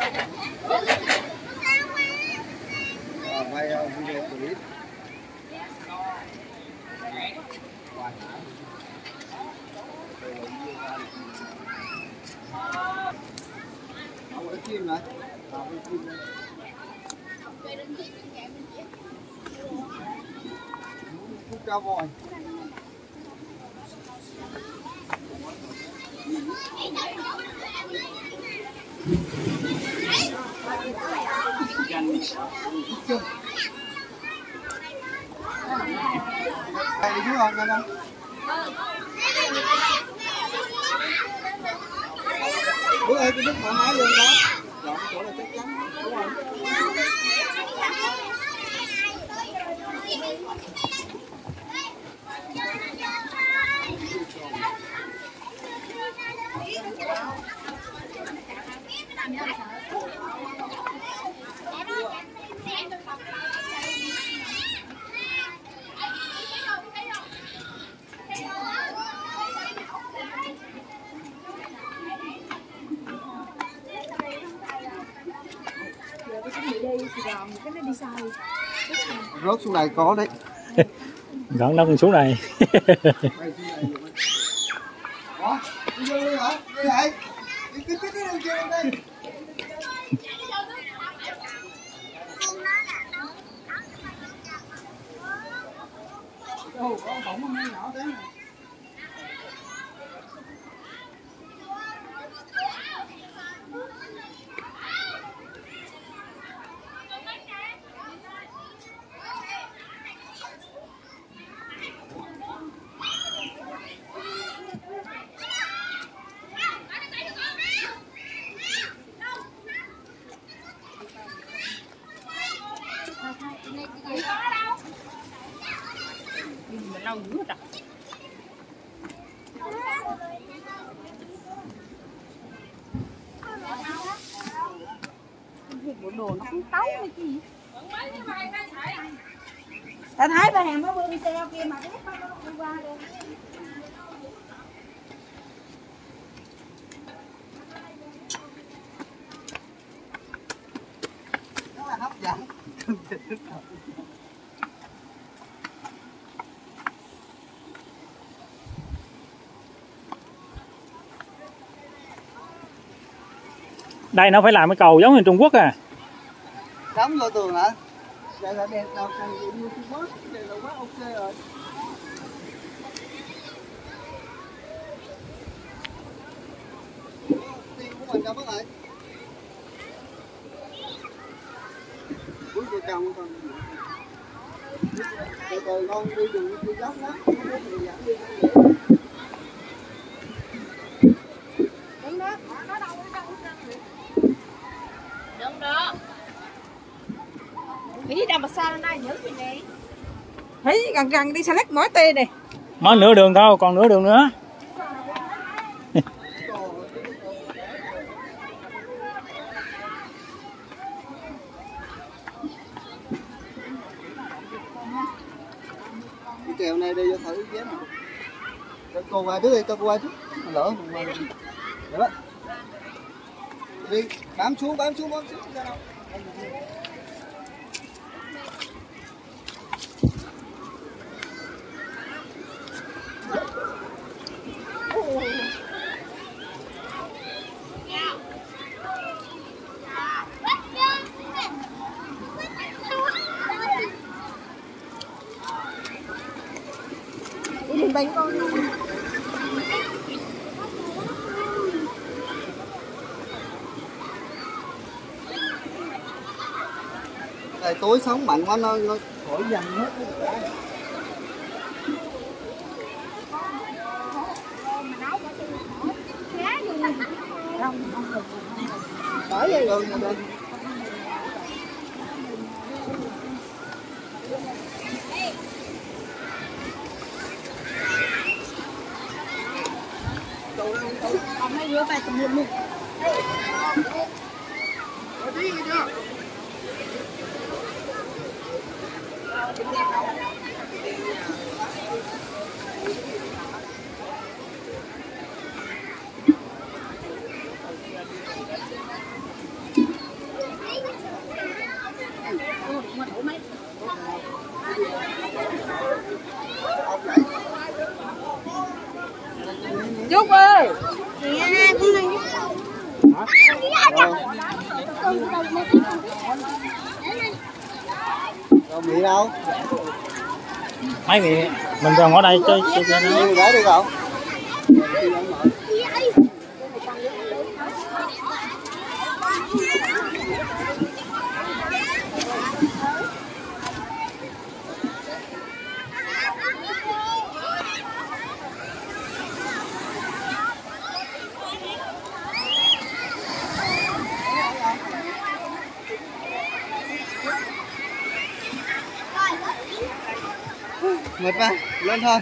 Ờ, quay ờ, video clip Không có chim này. Không có chim này. Cút cao vòi. Đây đi chú không, nhanh không? Bữa ơi, cái nước thoải mái luôn đó. Chọn chỗ là chắc chắn, đúng không? Rớt xuống này có đấy. gọn đông xuống này Đây, xuống này nhiều quá. Ủa, đi vô đi hả? Đi lại. Đi cái cái cái đường dữ Ồ, có bộ đồ nó cũng tấu hay gì? Ta thấy bà hàng mới bưng xe kia mà biết không đi qua được. Rất là hấp dẫn. đây nó phải làm cái cầu giống như Trung Quốc à Cắm vô tường hả? Dạ, dạ, đây là đèn đầu càng như Trung Quốc, đây là quá ok rồi. Tiền của mình đâu bác ơi? Cuối vợ chồng còn từ từ con đi đường đi dốc lắm, không biết dẫn đi không dễ. đứng đó nó đâu nó đâu Đúng đó mà sao thấy gần gần đi xe lách mỏi tê này mới nửa đường thôi còn nửa đường nữa kèo này đi vô thử vé nào. Cho cô qua trước đi, cho cô qua trước. Lỡ mình qua. Đi, bám xuống, bám xuống, bám xuống. Ra đâu? Đi bánh con. Này tối sóng mạnh quá nó, nó thổi dần hết cái bởi vì Đơn như đây. ông tập rửa chút ơi Rồi mì đâu? mấy vị mình còn ở đây chơi Mì để đi cậu. Mệt quá, lên thôi.